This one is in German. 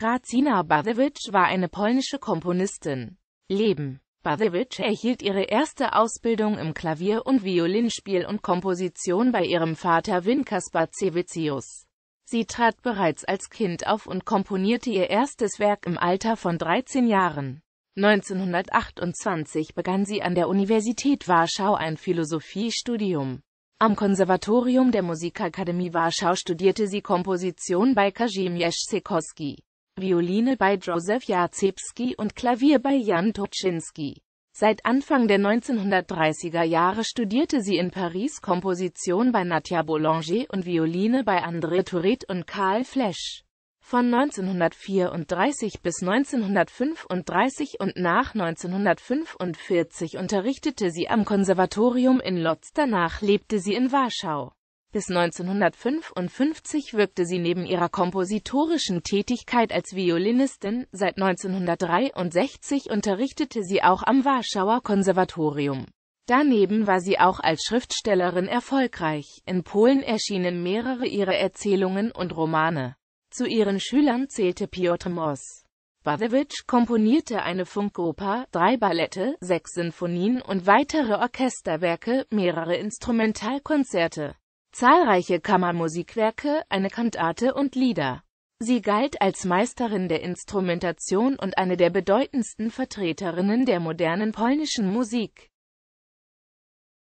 Gracina Badzewicz war eine polnische Komponistin. Leben Badzewicz erhielt ihre erste Ausbildung im Klavier- und Violinspiel und Komposition bei ihrem Vater Winkas Badzewiczius. Sie trat bereits als Kind auf und komponierte ihr erstes Werk im Alter von 13 Jahren. 1928 begann sie an der Universität Warschau ein Philosophiestudium. Am Konservatorium der Musikakademie Warschau studierte sie Komposition bei Kazimierz Sikorski, Violine bei Józef Jarzebski und Klavier bei Jan Toczynski. Seit Anfang der 1930er Jahre studierte sie in Paris Komposition bei Nadia Boulanger und Violine bei André Touret und Karl Flesch. Von 1934 bis 1935 und nach 1945 unterrichtete sie am Konservatorium in Lodz, danach lebte sie in Warschau. Bis 1955 wirkte sie neben ihrer kompositorischen Tätigkeit als Violinistin, seit 1963 unterrichtete sie auch am Warschauer Konservatorium. Daneben war sie auch als Schriftstellerin erfolgreich, in Polen erschienen mehrere ihrer Erzählungen und Romane. Zu ihren Schülern zählte Piotr Moss. Badzewicz komponierte eine Funkoper, drei Ballette, sechs Sinfonien und weitere Orchesterwerke, mehrere Instrumentalkonzerte, zahlreiche Kammermusikwerke, eine Kantate und Lieder. Sie galt als Meisterin der Instrumentation und eine der bedeutendsten Vertreterinnen der modernen polnischen Musik.